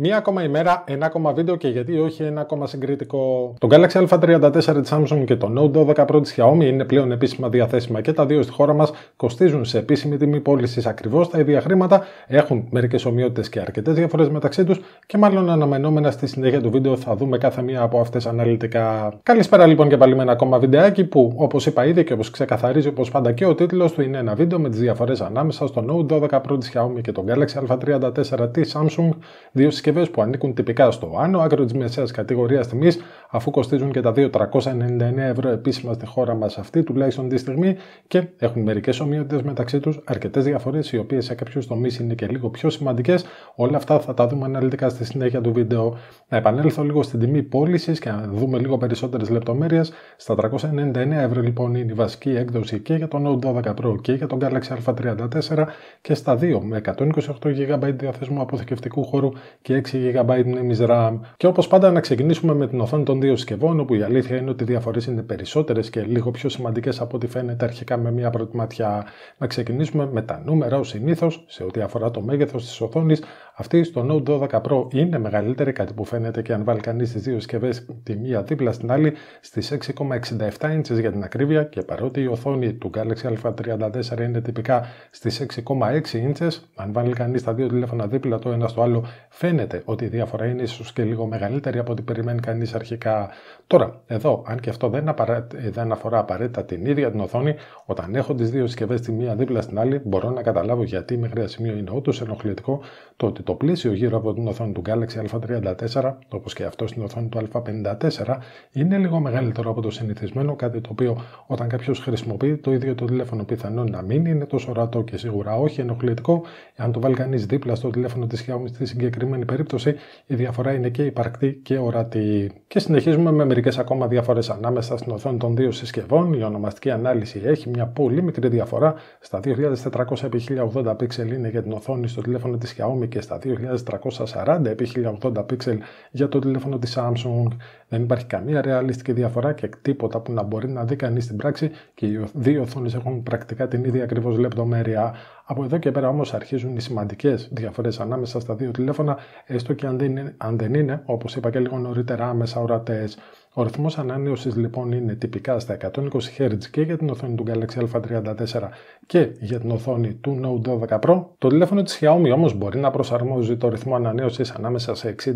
Μία ακόμα ημέρα, ένα ακόμα βίντεο και γιατί όχι ένα ακόμα συγκριτικό. Το Galaxy A34 της Samsung και το Note 12 Pro της Xiaomi είναι πλέον επίσημα διαθέσιμα και τα δύο στη χώρα μας κοστίζουν σε επίσημη τιμή πώλησης ακριβώς τα ίδια χρήματα, έχουν μερικές ομοιότητες και αρκετές διαφορές μεταξύ τους και μάλλον αναμενόμενα στη συνέχεια του βίντεο θα δούμε κάθε μία από αυτές αναλυτικά. Καλησπέρα λοιπόν και πάλι με ένα ακόμα βιντεάκι που όπως είπα ήδη και όπως ξεκαθαρίζει όπως πάντα και ο τίτλος του είναι ένα βίντεο με τις διαφορές ανάμεσα στο Note 12 Pro της Xiaomi και το Galaxy A34 της Samsung, δύο συσκευές που ανήκουν τυπικά στο άνω άκρο της μεσαίας κατηγορίας τιμής, αφού κοστίζουν και τα 2.399 ευρώ επίσημα στη χώρα μας αυτή, τουλάχιστον τη στιγμή, και έχουν μερικές ομοιότητες μεταξύ τους, αρκετές διαφορές, οι οποίες σε κάποιους τομείς είναι και λίγο πιο σημαντικές. Όλα αυτά θα τα δούμε αναλυτικά στη συνέχεια του βίντεο. Να επανέλθω λίγο στην τιμή πώλησης και να δούμε λίγο περισσότερες λεπτομέρειες. Στα 399 ευρώ λοιπόν είναι η βασική έκδοση και για το Note 12 Pro και για τον Galaxy A34 και στα 2 με 128 GB διαθέσιμου αποθηκευτικού χώρου και 6 GB MMS RAM. Και όπως πάντα, να ξεκινήσουμε με την οθόνη των δύο συσκευών, όπου η αλήθεια είναι ότι οι διαφορές είναι περισσότερες και λίγο πιο σημαντικές από ό,τι φαίνεται αρχικά με μία πρώτη ματιά. Να ξεκινήσουμε με τα νούμερα ω συνήθως, σε ό,τι αφορά το μέγεθος της οθόνης. Αυτή στο Note 12 Pro είναι μεγαλύτερη, κάτι που φαίνεται και αν βάλει κανείς τις δύο συσκευές τη μία δίπλα στην άλλη, στις 6,67 inches για την ακρίβεια και παρότι η οθόνη του Galaxy A34 είναι τυπικά στις 6,6 inches, αν βάλει κανείς τα δύο τηλέφωνα δίπλα το ένα στο άλλο, φαίνεται ότι η διαφορά είναι ίσως και λίγο μεγαλύτερη από ό,τι περιμένει κανείς αρχικά. Τώρα, εδώ, αν και αυτό δεν, απαρα... δεν αφορά απαραίτητα την ίδια την οθόνη, όταν έχω τις δύο συσκευές τη μία δίπλα στην άλλη, μπορώ να καταλάβω γιατί μέχρι ένα σημείο είναι όντως ενοχλητικό το ότι το πλαίσιο γύρω από την οθόνη του Galaxy A34, όπως και αυτό στην οθόνη του A54, είναι λίγο μεγαλύτερο από το συνηθισμένο, κάτι το οποίο όταν κάποιος χρησιμοποιεί το ίδιο το τηλέφωνο πιθανόν να μην είναι τόσο ορατό και σίγουρα όχι ενοχλητικό. Αν το βάλει κανείς δίπλα στο τηλέφωνο της Xiaomi στη συγκεκριμένη περίπτωση, η διαφορά είναι και υπαρκτή και ορατή. Και συνεχίζουμε με μερικές ακόμα διαφορές ανάμεσα στην οθόνη των δύο συσκευών. Η ονομαστική ανάλυση έχει μια πολύ μικρή διαφορά. Στα 2400x1080 pixel είναι για την οθόνη στο τηλέφωνο της Xiaomi και στα 2340x1080 pixel για το τηλέφωνο της Samsung. Δεν υπάρχει καμία ρεαλιστική διαφορά και τίποτα που να μπορεί να δει κανείς στην πράξη και οι δύο οθόνες έχουν πρακτικά την ίδια ακριβώς λεπτομέρεια. Από εδώ και πέρα όμως αρχίζουν οι σημαντικές διαφορές ανάμεσα στα δύο τηλέφωνα, έστω και αν δεν είναι, αν δεν είναι όπως είπα και λίγο νωρίτερα, άμεσα ορατές. Ο ρυθμός ανανέωσης λοιπόν είναι τυπικά στα 120 Hz και για την οθόνη του Galaxy A34 και για την οθόνη του Note 12 Pro. Το τηλέφωνο της Xiaomi όμως μπορεί να προσαρμόζει το ρυθμό ανανέωσης ανάμεσα σε 60,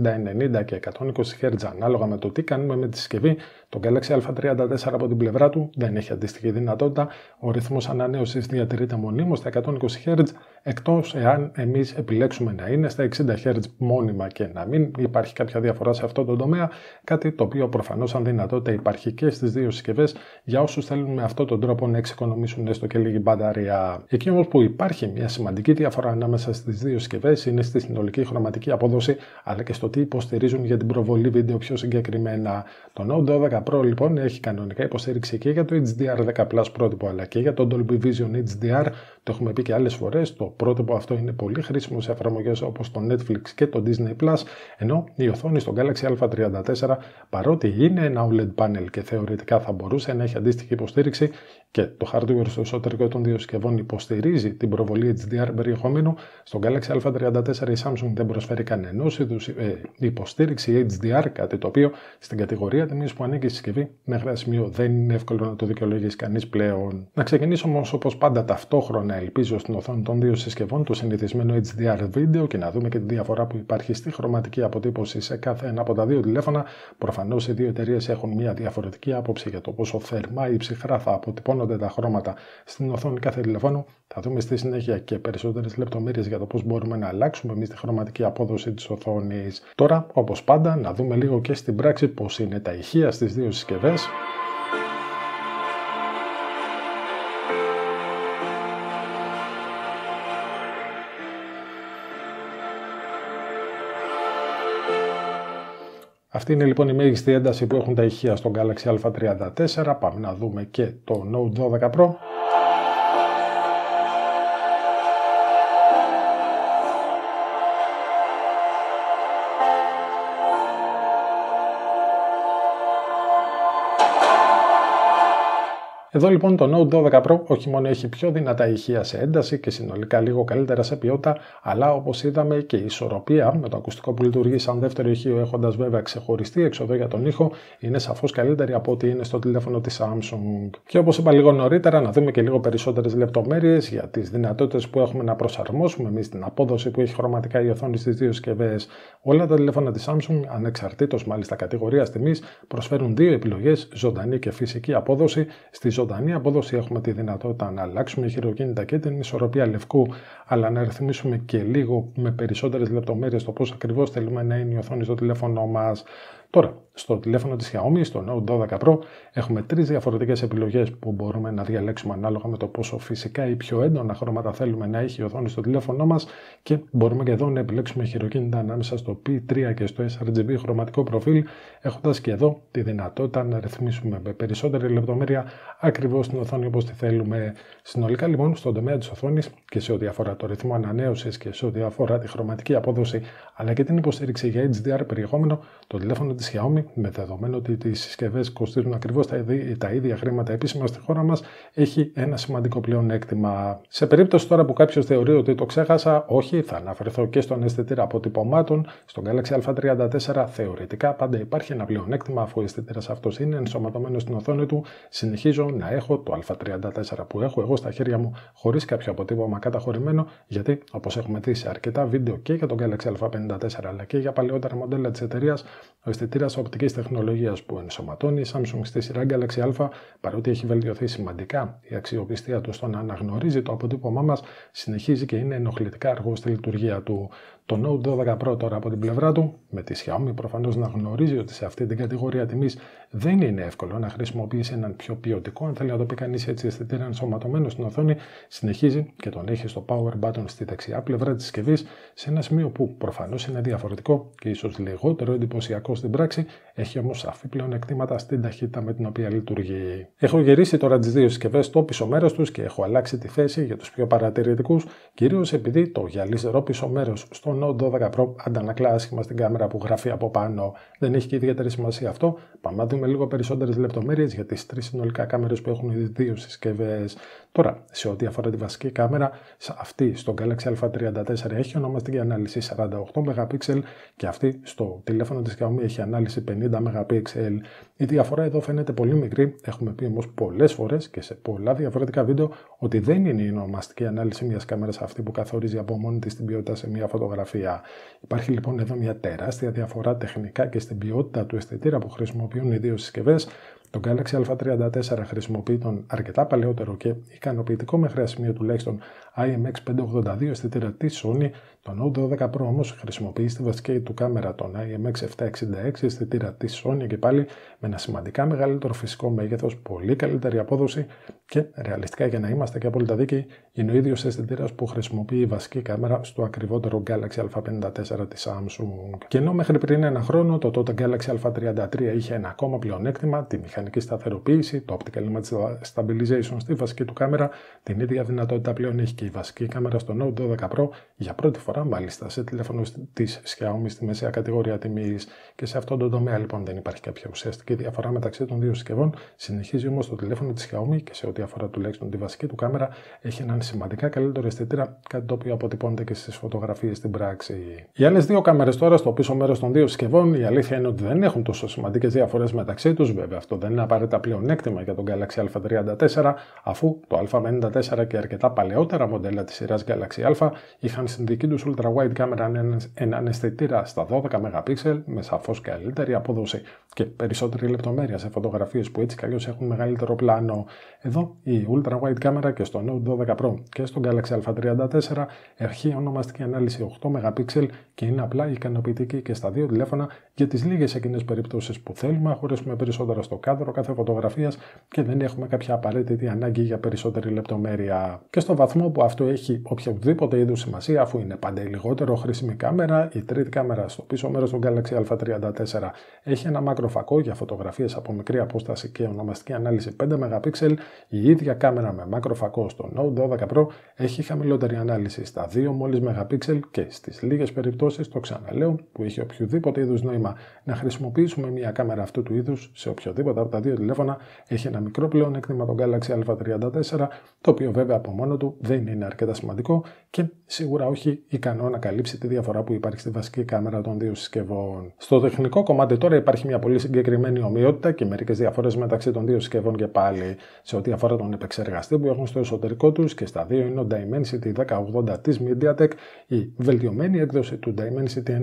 90 και 120 Hz ανάλογα με το τι κάνουμε με τη συσκευή. Το Galaxy A34 από την πλευρά του δεν έχει αντίστοιχη δυνατότητα. Ο ρυθμός ανανέωσης διατηρείται μονίμως στα 120 Hz εκτός εάν εμείς επιλέξουμε να είναι στα 60 Hz μόνιμα και να μην υπάρχει κάποια διαφορά σε αυτό το τομέα, κάτι το οποίο προφανώς σαν δυνατότητα υπάρχει και στις δύο συσκευές για όσους θέλουν με αυτόν τον τρόπο να εξοικονομήσουν έστω και λίγη μπαταρία. Εκεί όμως που υπάρχει μια σημαντική διαφορά ανάμεσα στις δύο συσκευές είναι στη συνολική χρωματική απόδοση αλλά και στο τι υποστηρίζουν για την προβολή βίντεο πιο συγκεκριμένα. Το Note 12 Pro λοιπόν έχει κανονικά υποστήριξη και για το HDR10 Plus πρότυπο αλλά και για το Dolby Vision HDR. Το έχουμε πει και άλλες φορές. Το πρότυπο αυτό είναι πολύ χρήσιμο σε εφαρμογές όπως το Netflix και το Disney Plus. Ενώ η οθόνη στο Galaxy A34 παρότι είναι ένα OLED panel και θεωρητικά θα μπορούσε να έχει αντίστοιχη υποστήριξη και το hardware στο εσωτερικό των δύο συσκευών υποστηρίζει την προβολή HDR περιεχομένου, στο Galaxy A34 η Samsung δεν προσφέρει κανένα είδου ε, υποστήριξη HDR, κάτι το οποίο στην κατηγορία τιμής που ανήκει η συσκευή μέχρι ένα σημείο δεν είναι εύκολο να το δικαιολογήσει κανείς πλέον. Να ξεκινήσω όμως όπως πάντα ταυτόχρονα ελπίζω στην οθόνη των δύο συσκευών το συνηθισμένο HDR βίντεο και να δούμε και τη διαφορά που υπάρχει στη χρωματική αποτύπωση σε κάθε ένα από τα δύο τηλέφωνα. Προφανώς οι δύο εταιρείες έχουν μια διαφορετική άποψη για το πόσο θερμά ή ψυχρά θα αποτυπώνονται τα χρώματα στην οθόνη κάθε τηλεφώνου. Θα δούμε στη συνέχεια και περισσότερες λεπτομέρειες για το πώς μπορούμε να αλλάξουμε εμείς τη χρωματική απόδοση της οθόνης. Τώρα, όπως πάντα, να δούμε λίγο και στην πράξη πώς είναι τα ηχεία στις δύο συσκευές. Αυτή είναι λοιπόν η μέγιστη ένταση που έχουν τα ηχεία στο Galaxy A34. Πάμε να δούμε και το Note 12 Pro. Εδώ λοιπόν το Note 12 Pro όχι μόνο έχει πιο δυνατά ηχεία σε ένταση και συνολικά λίγο καλύτερα σε ποιότητα, αλλά όπως είδαμε και η ισορροπία με το ακουστικό που λειτουργεί σαν δεύτερο ηχείο έχοντας βέβαια ξεχωριστή έξοδο για τον ήχο είναι σαφώς καλύτερη από ό,τι είναι στο τηλέφωνο της Samsung. Και όπως είπα λίγο νωρίτερα, να δούμε και λίγο περισσότερες λεπτομέρειες για τις δυνατότητες που έχουμε να προσαρμόσουμε εμείς την απόδοση που έχει χρωματικά η οθόνη στις δύο συσκευές. Όλα τα τηλέφωνα της Samsung, ανεξαρτήτως μάλιστα κατηγορίας τιμής, προσφέρουν δύο επιλογές, ζωντανή και φυσική απόδοση. Στη ζωντανή απόδοση έχουμε τη δυνατότητα να αλλάξουμε χειροκίνητα και την ισορροπία λευκού, αλλά να ρυθμίσουμε και λίγο με περισσότερες λεπτομέρειες το πώς ακριβώς θέλουμε να είναι η οθόνη στο τηλέφωνο μας. Τώρα, στο τηλέφωνο της Xiaomi, στο Note 12 Pro, έχουμε τρεις διαφορετικές επιλογές που μπορούμε να διαλέξουμε ανάλογα με το πόσο φυσικά ή πιο έντονα χρώματα θέλουμε να έχει η οθόνη στο τηλέφωνό μας και μπορούμε και εδώ να επιλέξουμε χειροκίνητα ανάμεσα στο P3 και στο sRGB χρωματικό προφίλ, έχοντας και εδώ τη δυνατότητα να ρυθμίσουμε με περισσότερη λεπτομέρεια ακριβώς την οθόνη όπως τη θέλουμε. Συνολικά λοιπόν στον τομέα της οθόνης και σε ό,τι αφορά το ρυθμό ανανέωσης και σε ό,τι αφορά τη χρωματική απόδοση αλλά και την υποστήριξη για HDR περιεχόμενο, το τηλέφωνο της Xiaomi με δεδομένο ότι τις συσκευές κοστίζουν ακριβώς τα, τα ίδια χρήματα επίσημα στη χώρα μας, έχει ένα σημαντικό πλέον έκτημα. Σε περίπτωση τώρα που κάποιος θεωρεί ότι το ξέχασα, όχι, θα αναφερθώ και στον αισθητήρα αποτυπωμάτων. Στον Galaxy A34 θεωρητικά πάντα υπάρχει ένα πλέον έκτημα, αφού ο αισθητήρας αυτός είναι ενσωματωμένος στην οθόνη του. Συνεχίζω να έχω το A34 που έχω εγώ στα χέρια μου χωρίς κάποιο αποτύπωμα καταχωρημένο, γιατί όπως έχουμε δει σε αρκετά βίντεο και για τον Galaxy A54 αλλά και για παλαιότερα μοντέλα της εταιρείας, ο αισθητήρας οπτικής τεχνολογίας που ενσωματώνει η Samsung στη σειρά Galaxy A, παρότι έχει βελτιωθεί σημαντικά η αξιοπιστία του στο να αναγνωρίζει το αποτύπωμά μας, συνεχίζει και είναι ενοχλητικά αργός στη λειτουργία του. Το Note 12 Pro τώρα από την πλευρά του, με τη Xiaomi προφανώς να γνωρίζει ότι σε αυτή την κατηγορία τιμής δεν είναι εύκολο να χρησιμοποιήσει έναν πιο ποιοτικό, αν θέλει να το πει κανείς έτσι αισθητήρα ενσωματωμένο στην οθόνη, συνεχίζει και τον έχει στο power button στη δεξιά πλευρά της συσκευής, σε ένα σημείο που προφανώς είναι διαφορετικό και ίσως λιγότερο εντυπωσιακό στην πράξη, έχει όμως σαφή πλεονεκτήματα στην ταχύτητα με την οποία λειτουργεί. Έχω γυρίσει τώρα τις δύο συσκευές στο πίσω μέρος τους και έχω αλλάξει τη θέση για τους πιο παρατηρητικούς, κυρίως επειδή το γυαλιστερό πίσω μέρος στο Note 12 Pro αντανακλά άσχημα στην κάμερα που γράφει από πάνω. Δεν έχει και ιδιαίτερη σημασία αυτό. Πάμε να δούμε λίγο περισσότερες λεπτομέρειες για τις τρεις συνολικά κάμερες που έχουν οι δύο συσκευές. Τώρα, σε ό,τι αφορά τη βασική κάμερα, αυτή στο Galaxy A34 έχει ονομαστική ανάλυση 48 MP και αυτή στο τηλέφωνο της Xiaomi έχει ανάλυση 50 MP. Η διαφορά εδώ φαίνεται πολύ μικρή, έχουμε πει όμως πολλές φορές και σε πολλά διαφορετικά βίντεο ότι δεν είναι η ονομαστική ανάλυση μιας κάμερας αυτή που καθορίζει από μόνη της την ποιότητα σε μια φωτογραφία. Υπάρχει λοιπόν εδώ μια τεράστια διαφορά τεχνικά και στην ποιότητα του αισθητήρα που χρησιμοποιούν οι δύο συσκευές. Το Galaxy A34 χρησιμοποιεί τον αρκετά παλαιότερο και ικανοποιητικό μέχρι σημείο τουλάχιστον IMX582 αισθητήρα της Sony. Το Note 12 Pro όμως χρησιμοποιεί στη βασική του κάμερα τον IMX766 αισθητήρα της Sony και πάλι με ένα σημαντικά μεγαλύτερο φυσικό μέγεθος, πολύ καλύτερη απόδοση και ρεαλιστικά για να είμαστε και απόλυτα δίκαιοι, είναι ο ίδιος αισθητήρας που χρησιμοποιεί η βασική κάμερα στο ακριβότερο Galaxy A54 της Samsung. Και ενώ μέχρι πριν ένα χρόνο το τότε Galaxy A33 είχε ένα ακόμα πλεονέκτημα, τη μηχανική σταθεροποίηση, το Optical Image Stabilization στη βασική του κάμερα, την ίδια δυνατότητα πλέον έχει και η βασική κάμερα στο Note 12 Pro για πρώτη φορά μάλιστα σε τηλέφωνο της Xiaomi στη μεσαία κατηγορία τιμή. Και σε αυτόν τον τομέα λοιπόν δεν υπάρχει κάποια ουσιαστική διαφορά μεταξύ των δύο συσκευών. Συνεχίζει όμως το τηλέφωνο της Xiaomi και σε ό,τι αφορά τουλάχιστον τη βασική του κάμερα έχει έναν σημαντικά καλύτερο αισθητήρα, κάτι το οποίο αποτυπώνεται και στις φωτογραφίες στην πράξη. Οι άλλες δύο κάμερες τώρα στο πίσω μέρος των δύο συσκευών η αλήθεια είναι ότι δεν έχουν τόσο σημαντικές διαφορές μεταξύ τους. Βέβαια αυτό δεν είναι απαραίτητα πλεονέκτημα για τον Galaxy A34 αφού το A54 και αρκετά παλαιότερα μοντέλα της σειράς Galaxy A είχαν στην δική τους ultra wide κάμερα έναν αισθητήρα στα 12 MP με σαφώς καλύτερη απόδοση και περισσότερη λεπτομέρεια σε φωτογραφίες που έτσι καλώ έχουν μεγαλύτερο πλάνο. Εδώ η ultra wide κάμερα και στο Note 12 Pro και στο Galaxy A34 έχει ονομαστική ανάλυση 8 MP και είναι απλά ικανοποιητική και στα δύο τηλέφωνα για τις λίγες εκείνες περιπτώσεις που θέλουμε να χωρίσουμε περισσότερα στο κάδρο κάθε φωτογραφίας και δεν έχουμε κάποια απαραίτητη ανάγκη για περισσότερη λεπτομέρεια. Και στο βαθμό που αυτό έχει οποιοδήποτε είδους σημασία, αφού είναι πάντα η λιγότερο χρήσιμη κάμερα, η τρίτη κάμερα στο πίσω μέρος του Galaxy A34 έχει ένα μακροφακό για φωτογραφίες από μικρή απόσταση και ονομαστική ανάλυση 5 MP. Η ίδια κάμερα με μακροφακό στο Note 12 Pro έχει χαμηλότερη ανάλυση στα 2 μόλις MP και στις λίγες περιπτώσεις, το ξαναλέω, που έχει οποιοδήποτε είδους νόημα πλεονέκτημα να χρησιμοποιήσουμε μια κάμερα αυτού του είδους σε οποιοδήποτε από τα δύο τηλέφωνα. Έχει ένα μικρό πλεονέκτημα το Galaxy A34, το οποίο βέβαια από μόνο του δεν είναι αρκετά σημαντικό και σίγουρα όχι ικανό να καλύψει τη διαφορά που υπάρχει στη βασική κάμερα των δύο συσκευών. Στο τεχνικό κομμάτι τώρα υπάρχει μια πολύ συγκεκριμένη ομοιότητα και μερικές διαφορές μεταξύ των δύο συσκευών και πάλι σε ό,τι αφορά τον επεξεργαστή που έχουν στο εσωτερικό τους και στα δύο είναι ο Dimensity 1080 της MediaTek, η βελτιωμένη έκδοση του Dimensity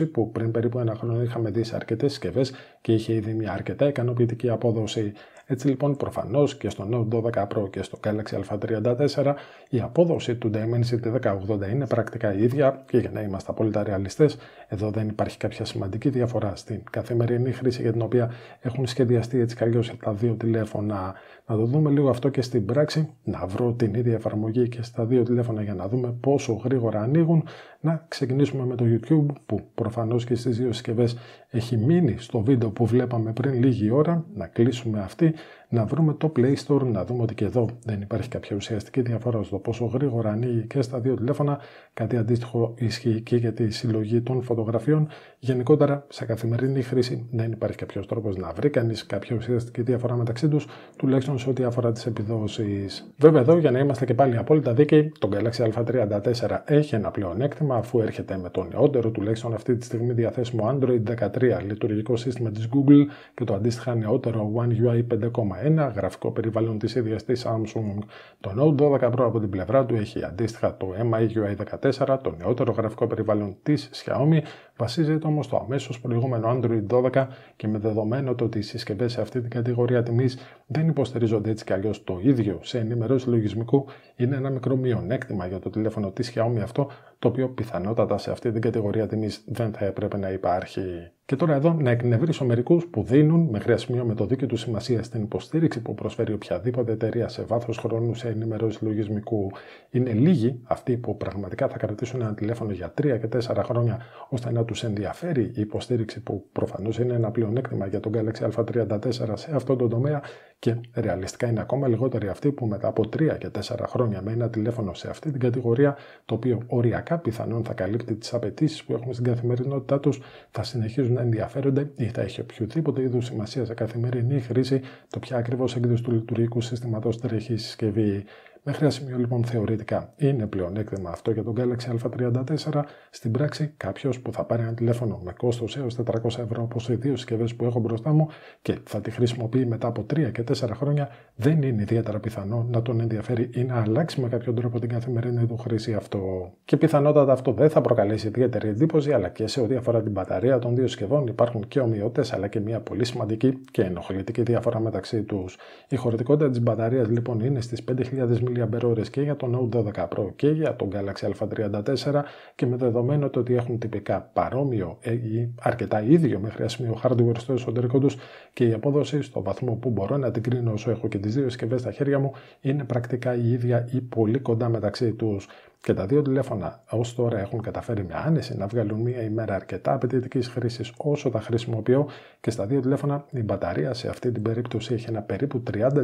920 που πριν περίπου ένα χρόνο είχαμε δει σε αρκετές συσκευές και είχε ήδη μια αρκετά ικανοποιητική απόδοση. Έτσι λοιπόν προφανώς και στο Note 12 Pro και στο Galaxy A34 η απόδοση του Dimensity 1080 είναι πρακτικά η ίδια και για να είμαστε απόλυτα ρεαλιστές, εδώ δεν υπάρχει κάποια σημαντική διαφορά στην καθημερινή χρήση για την οποία έχουν σχεδιαστεί έτσι κι τα δύο τηλέφωνα. Να το δούμε λίγο αυτό και στην πράξη, να βρω την ίδια εφαρμογή και στα δύο τηλέφωνα για να δούμε πόσο γρήγορα ανοίγουν. Να ξεκινήσουμε με το YouTube που προφανώς και στις δύο συσκευές έχει μείνει στο βίντεο που βλέπαμε πριν λίγη ώρα. Να κλείσουμε αυτή να βρούμε το Play Store, να δούμε ότι και εδώ δεν υπάρχει κάποια ουσιαστική διαφορά στο πόσο γρήγορα ανοίγει και στα δύο τηλέφωνα. Κάτι αντίστοιχο ισχύει και για τη συλλογή των φωτογραφιών. Γενικότερα, σε καθημερινή χρήση δεν υπάρχει κάποιος τρόπος να βρει κανείς κάποια ουσιαστική διαφορά μεταξύ τους, τουλάχιστον σε ό,τι αφορά τις επιδόσεις. Βέβαια, εδώ για να είμαστε και πάλι απόλυτα δίκαιοι, το Galaxy A34 έχει ένα πλεονέκτημα αφού έρχεται με το νεότερο, τουλάχιστον αυτή τη στιγμή διαθέσιμο Android 13 λειτουργικό σύστημα της Google και το αντίστοιχα νεότερο One UI 5.1 ένα γραφικό περιβάλλον της ίδιας της Samsung. Το Note 12 Pro από την πλευρά του έχει αντίστοιχα το MIUI 14, το νεότερο γραφικό περιβάλλον της Xiaomi, βασίζεται όμως στο αμέσως προηγούμενο Android 12 και με δεδομένο το ότι οι συσκευές σε αυτή την κατηγορία τιμής δεν υποστηρίζονται έτσι κι αλλιώς το ίδιο σε ενημερώσεις λογισμικού, είναι ένα μικρό μειονέκτημα για το τηλέφωνο της Xiaomi αυτό, το οποίο πιθανότατα σε αυτή την κατηγορία τιμής δεν θα έπρεπε να υπάρχει. Και τώρα εδώ να εκνευρίσω μερικούς που δίνουν μέχρι σημείο με το δίκαιο τους σημασία στην υποστήριξη που προσφέρει οποιαδήποτε εταιρεία σε βάθος χρόνου σε ενημερώσεις λογισμικού. Είναι λίγοι αυτοί που πραγματικά θα κρατήσουν ένα τηλέφωνο για 3 και 4 χρόνια ώστε να τους ενδιαφέρει η υποστήριξη που προφανώς είναι ένα πλεονέκτημα για τον Galaxy A34 σε αυτό το τομέα και ρεαλιστικά είναι ακόμα λιγότεροι αυτοί που μετά από 3 και 4 χρόνια με ένα τηλέφωνο σε αυτή την κατηγορία, το οποίο οριακά πιθανόν θα καλύπτει τις απαιτήσεις που έχουν στην καθημερινότητά τους, θα συνεχίζουν να ενδιαφέρονται ή θα έχει οποιοδήποτε είδους σημασία σε καθημερινή χρήση το ποια ακριβώς έκδοση του λειτουργικού συστήματος τρέχει η συσκευή. Μέχρι ένα σημείο λοιπόν θεωρητικά είναι πλεονέκτημα αυτό για τον Galaxy A34. Στην πράξη, κάποιος που θα πάρει ένα τηλέφωνο με κόστος έως 400 ευρώ όπως οι δύο συσκευές που έχω μπροστά μου και θα τη χρησιμοποιεί μετά από 3 και 4 χρόνια, δεν είναι ιδιαίτερα πιθανό να τον ενδιαφέρει ή να αλλάξει με κάποιον τρόπο την καθημερινή του χρήση αυτό. Και πιθανότατα αυτό δεν θα προκαλέσει ιδιαίτερη εντύπωση, αλλά και σε ό,τι αφορά την μπαταρία των δύο συσκευών υπάρχουν και ομοιότητες, αλλά και μια πολύ σημαντική και ενοχλητική διαφορά μεταξύ τους. Η χωρητικότητα της μπαταρίας λοιπόν είναι στις 5000 mAh και για το Note 12 Pro και για τον Galaxy A34 και με δεδομένο το ότι έχουν τυπικά παρόμοιο ή αρκετά ίδιο μέχρι σημείο hardware στο εσωτερικό τους και η απόδοση στο βαθμό που μπορώ να την κρίνω όσο έχω και τις δύο συσκευές στα χέρια μου είναι πρακτικά η ίδια ή πολύ κοντά μεταξύ τους. Και τα δύο τηλέφωνα ως τώρα έχουν καταφέρει με άνεση να βγάλουν μία ημέρα αρκετά απαιτητικής χρήσης όσο τα χρησιμοποιώ και στα δύο τηλέφωνα η μπαταρία σε αυτή την περίπτωση έχει ένα περίπου 30%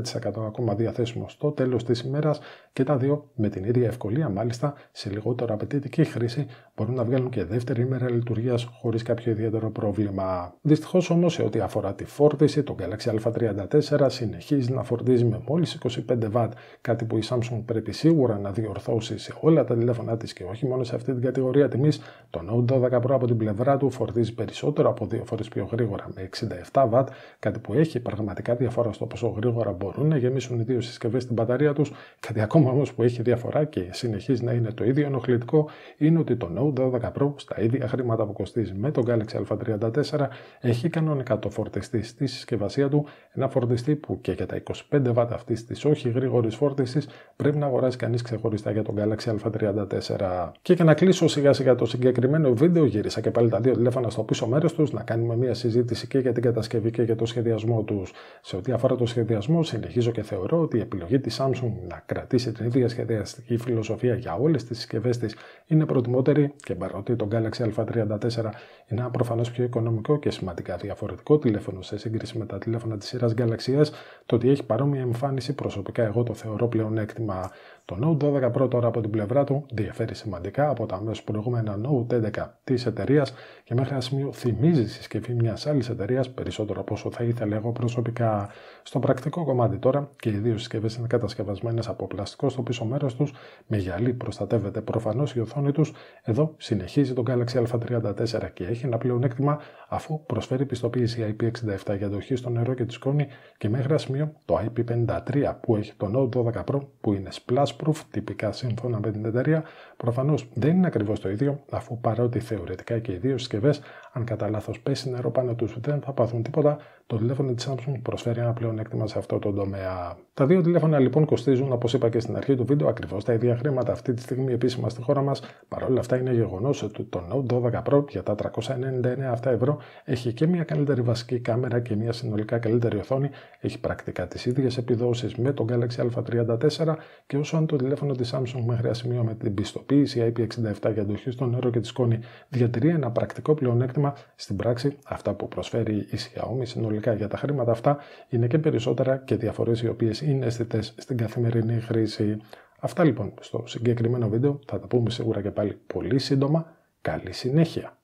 ακόμα διαθέσιμο στο τέλος της ημέρας και τα δύο με την ίδια ευκολία μάλιστα σε λιγότερο απαιτητική χρήση μπορούν να βγάλουν και δεύτερη ημέρα λειτουργίας χωρίς κάποιο ιδιαίτερο πρόβλημα. Δυστυχώς όμως σε ό,τι αφορά τη φόρτιση, το Galaxy A34 συνεχίζει να φορτίζει με μόλις 25W, κάτι που η Samsung πρέπει σίγουρα να διορθώσει σε όλα τα τηλέφωνά της και όχι μόνο σε αυτή την κατηγορία τιμής, το Note 12 Pro από την πλευρά του φορτίζει περισσότερο από δύο φορές πιο γρήγορα με 67W, κάτι που έχει πραγματικά διαφορά στο πόσο γρήγορα μπορούν να γεμίσουν οι δύο συσκευές στην μπαταρία τους. Κάτι ακόμα όμως που έχει διαφορά και συνεχίζει να είναι το ίδιο ενοχλητικό είναι ότι το Note 12 Pro στα ίδια χρήματα που κοστίζει με το Galaxy A34 έχει κανονικά το φορτιστή στη συσκευασία του, ένα φορτιστή που και για τα 25W αυτής της όχι γρήγορης φόρτισης πρέπει να αγοράσει κανείς ξεχωριστά για τον Galaxy A34. Και για να κλείσω σιγά σιγά το συγκεκριμένο βίντεο, γύρισα και πάλι τα δύο τηλέφωνα στο πίσω μέρο του να κάνουμε μια συζήτηση και για την κατασκευή και για το σχεδιασμό του. Σε ό,τι αφορά το σχεδιασμό, συνεχίζω και θεωρώ ότι η επιλογή τη Samsung να κρατήσει την ίδια σχεδιαστική φιλοσοφία για όλε τι συσκευέ τη είναι προτιμότερη και παρότι το Galaxy A34 είναι ένα προφανώ πιο οικονομικό και σημαντικά διαφορετικό τηλέφωνο σε σύγκριση με τα τηλέφωνα τη σειρά Galaxy S, το ότι έχει παρόμοια εμφάνιση προσωπικά εγώ το θεωρώ πλεονέκτημα. Το Note 12 Pro τώρα από την πλευρά του διαφέρει σημαντικά από τα αμέσως προηγούμενα Note 11 της εταιρείας και μέχρι ένα σημείο θυμίζεις συσκευή μιας άλλης εταιρείας περισσότερο από όσο θα ήθελα εγώ προσωπικά. Στο πρακτικό κομμάτι τώρα και οι δύο συσκευές είναι κατασκευασμένες από πλαστικό στο πίσω μέρος τους, με γυαλί προστατεύεται προφανώς η οθόνη τους. Εδώ συνεχίζει το Galaxy A34 και έχει ένα πλεονέκτημα αφού προσφέρει πιστοποίηση IP67 για αντοχή στο νερό και τη σκόνη και μέχρι ένα σημείο το IP53 που έχει το Note 12 Pro που είναι splash proof τυπικά σύμφωνα με την εταιρεία. Προφανώς δεν είναι ακριβώς το ίδιο αφού παρότι θεωρητικά και οι δύο συσκευές αν κατά λάθος πέσει νερό πάνω τους δεν θα πάθουν τίποτα, το τηλέφωνο της Samsung προσφέρει ένα πλεονέκτημα σε αυτό το τομέα. Τα δύο τηλέφωνα λοιπόν κοστίζουν, όπως είπα και στην αρχή του βίντεο, ακριβώς τα ίδια χρήματα αυτή τη στιγμή επίσημα στη χώρα μας. Παρ' όλα αυτά είναι γεγονός ότι το Note 12 Pro για τα 399 ευρώ έχει και μια καλύτερη βασική κάμερα και μια συνολικά καλύτερη οθόνη. Έχει πρακτικά τις ίδιες επιδόσεις με το Galaxy A34 και όσο αν το τηλέφωνο της Samsung μέχρι ένα σημείο με την πιστοποίηση IP67 για αντοχή στο νερό και τη σκόνη διατηρεί ένα πρακτικό πλεονέκτημα, στην πράξη αυτά που προσφέρει η Xiaomi συνολικά για τα χρήματα αυτά είναι και περισσότερα και διαφορές οι οποίες είναι αισθητές στην καθημερινή χρήση. Αυτά λοιπόν στο συγκεκριμένο βίντεο θα τα πούμε σίγουρα και πάλι πολύ σύντομα. Καλή συνέχεια!